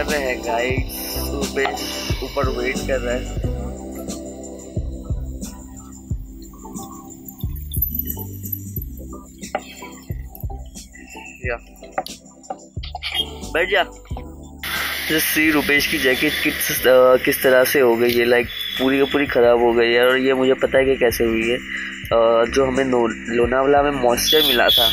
निकल रहे हैं गाइड्स ऊपर वेट कर रहे हैं। बैठ जा। सी रुपेश की जैकेट किस किस तरह से हो गई? है लाइक पूरी की पूरी ख़राब हो गई है और ये मुझे पता है कि कैसे हुई है। जो हमें नो, लोनावला में मॉइस्चर मिला था,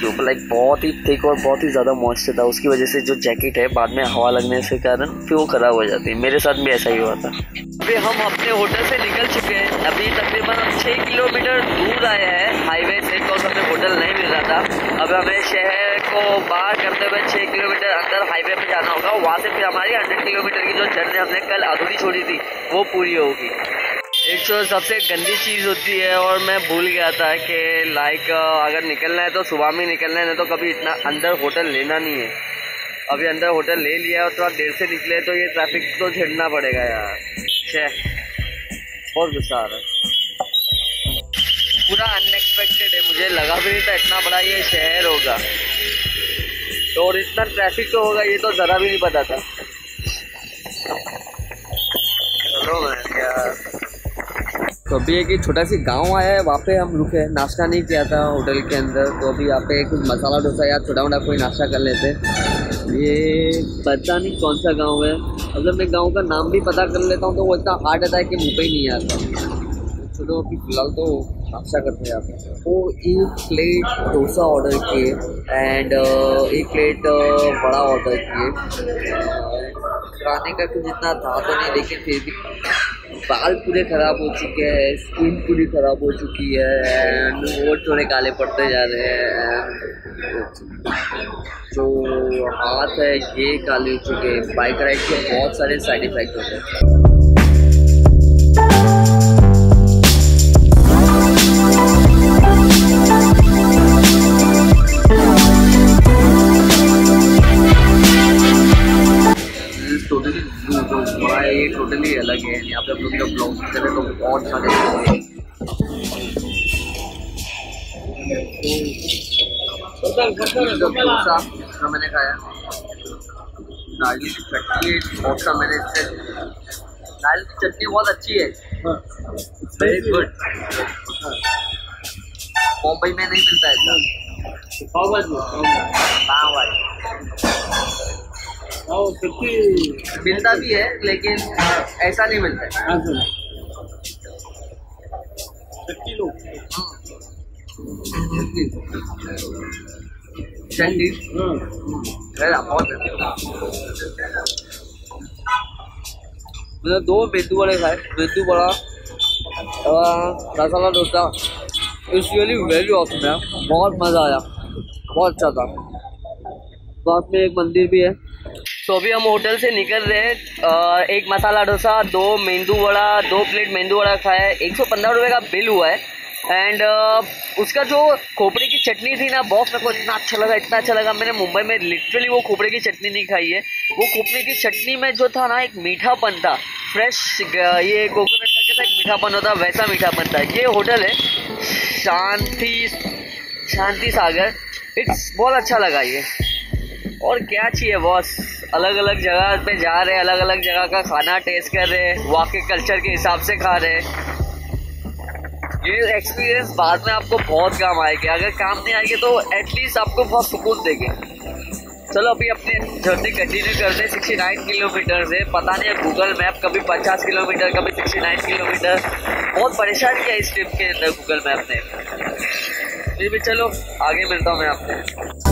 जो लाइक बहुत ही थिक और बहुत ही ज़्यादा मॉइस्चर था, उसकी वजह से जो जैकेट है, बाद में हवा लगने से कारण फिर वो ख़राब हो जाती है। मेरे साथ भी ऐसा ही हुआ था। अभी हम अपने होटल से निकल चुके हैं। अभी तकरीबन हम छः किलोमीटर दूर आए हैं हाईवे से तो हमें होटल नहीं मिल रहा था। अब हमें शहर को पार करते हुए छः किलोमीटर अंदर हाईवे पे जाना होगा। वहाँ से फिर हमारी हंड्रेड किलोमीटर की जो जर्नी हमने कल अधूरी छोड़ी थी, वो पूरी होगी। एक तो सबसे गंदी चीज़ होती है और मैं भूल गया था कि लाइक अगर निकलना है तो सुबह में निकलना है तो कभी इतना अंदर होटल लेना नहीं है। अभी अंदर होटल ले लिया और थोड़ा देर से निकले तो ये ट्रैफ़िक तो झेलना पड़ेगा यार। छः बहुत गुस्सा आ रहा है। पूरा इतना बड़ा ये शहर होगा। तो और इतना ट्रैफ़िक तो होगा, ये तो ज़रा भी नहीं पता था। तो अभी एक छोटा सी गाँव आया है, वहाँ पे हम रुके नाश्ता नहीं किया था होटल के अंदर तो अभी यहाँ पे कुछ मसाला डोसा या छोटा मोटा कोई नाश्ता कर लेते ये पता नहीं कौन सा गाँव है। अगर मैं गाँव का नाम भी पता कर लेता हूँ तो वो इतना हार्ड रहता है कि मुँह पे ही नहीं आता। चलो अभी फ़िलहाल तो नाश्ता करते हैं आप वो एक प्लेट डोसा ऑर्डर किए एंड एक प्लेट बड़ा ऑर्डर किए। खाने का कुछ इतना था तो नहीं, लेकिन फिर भी बाल पूरे ख़राब हो चुके हैं स्किन पूरी ख़राब हो चुकी है एंड वो थोड़े काले पड़ते जा रहे हैं जो हाथ है, ये काले हो चुके हैं। बाइक राइड के बहुत सारे साइड इफ़ेक्ट होते हैं। टोटली अलग है। यहाँ पे हम लोग जब ब्लॉग करें तो बहुत सारे मैंने खाया नारियल की चटनी डोसा मैंने नारियल की चटनी बहुत अच्छी है। वेरी गुड मुंबई में नहीं मिलता ऐसा। पाव भाजी। पाव भाजी। मिलता भी है लेकिन ऐसा नहीं मिलता है। चंडी बहुत मैंने दो बेदू बड़े खाए। बेदू vada masala dosa. It's really very है बहुत मज़ा आया। बहुत अच्छा था। पास में एक मंदिर भी है। तो अभी हम होटल से निकल रहे हैं। एक मसाला डोसा, दो मेंदू वड़ा, दो प्लेट मेंदू वड़ा खाया है। एक सौ पंद्रह रुपये का बिल हुआ है। एंड उसका जो खोपड़े की चटनी थी ना बहुत मेरे को इतना अच्छा लगा, इतना अच्छा लगा। मैंने मुंबई में लिटरली वो खोपड़े की चटनी नहीं खाई है। वो खोपड़े की चटनी में जो था ना, एक मीठापन था। फ्रेश ये कोकोनट का कैसा एक मीठापन होता, वैसा मीठापन था। ये होटल है शांति शांति सागर। इट्स बहुत अच्छा लगा ये। और क्या चाहिए बॉस अलग अलग जगह पे जा रहे हैं अलग अलग जगह का खाना टेस्ट कर रहे वहाँ के कल्चर के हिसाब से खा रहे। हैं ये एक्सपीरियंस बाद में आपको बहुत काम आएगी। अगर काम नहीं आएगी तो एटलीस्ट आपको बहुत सुकून देंगे। चलो, अभी अपने जर्नी कंटिन्यू करते हैं। सिक्सटी नाइन किलोमीटर से पता नहीं है गूगल मैप कभी पचास किलोमीटर कभी सिक्सटी नाइन किलोमीटर बहुत परेशान किया इस ट्रिप के अंदर गूगल मैप ने। फिर भी चलो, आगे मिलता हूँ मैं आपसे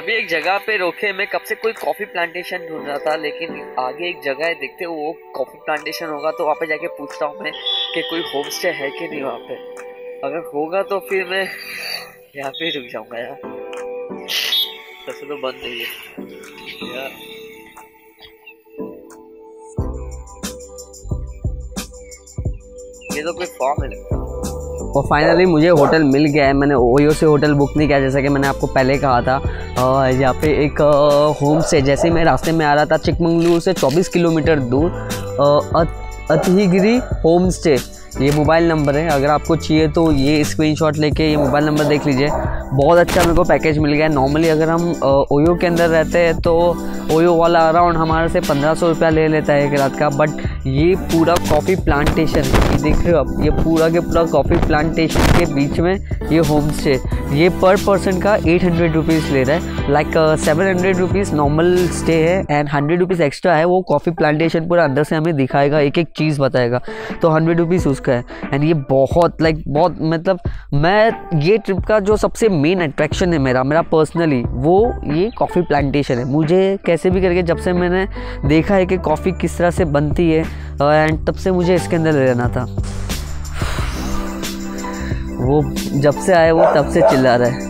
जगह पे रोके, मैं कब से कोई कॉफ़ी प्लांटेशन ढूंढ रहा था, लेकिन आगे एक जगह है, देखते वो कॉफ़ी प्लांटेशन होगा तो वहाँ पे जाके पूछता हूँ मैं कि कोई होम स्टे है कि नहीं वहाँ पे। अगर होगा तो फिर मैं यहाँ पे रुक जाऊँगा यार। वैसे तो बंद नहीं है। यार। ये तो कोई फॉर्म है। और फाइनली मुझे होटल मिल गया है। मैंने ओयो से होटल बुक नहीं किया, जैसा कि मैंने आपको पहले कहा था। यहाँ पे एक होम स्टे जैसे मैं रास्ते में आ रहा था, चिकमंगलूर से 24 किलोमीटर दूर अतिगिरी होम स्टे ये मोबाइल नंबर है। अगर आपको चाहिए तो ये स्क्रीनशॉट लेके ये मोबाइल नंबर देख लीजिए। बहुत अच्छा मेरे को पैकेज मिल गया। नॉर्मली अगर हम ओयो के अंदर रहते हैं तो ओयो वाला अराउंड हमारे से पंद्रह सौ रुपया ले लेता है एक रात का। बट ये पूरा कॉफ़ी प्लांटेशन ये देख रहे हो आप? ये पूरा के पूरा कॉफ़ी प्लांटेशन के बीच में ये होम स्टे ये पर पर्सन का एट हंड्रेड रुपीज़ ले रहा है। Like seven hundred rupees normal stay है एंड हंड्रेड रुपीज़ एक्स्ट्रा है वो कॉफ़ी प्लांटेशन पूरा अंदर से हमें दिखाएगा एक एक चीज़ बताएगा। तो हंड्रेड रुपीज़ उसका है। एंड ये बहुत लाइक like, बहुत मतलब मैं ये ट्रिप का जो सबसे मेन अट्रैक्शन है मेरा मेरा पर्सनली वो ये कॉफ़ी प्लांटेशन है। मुझे कैसे भी करके जब से मैंने देखा है कि कॉफ़ी किस तरह से बनती है एंड तब से मुझे इसके अंदर रहना था। वो जब से आए वो तब से चिल्ला रहा है।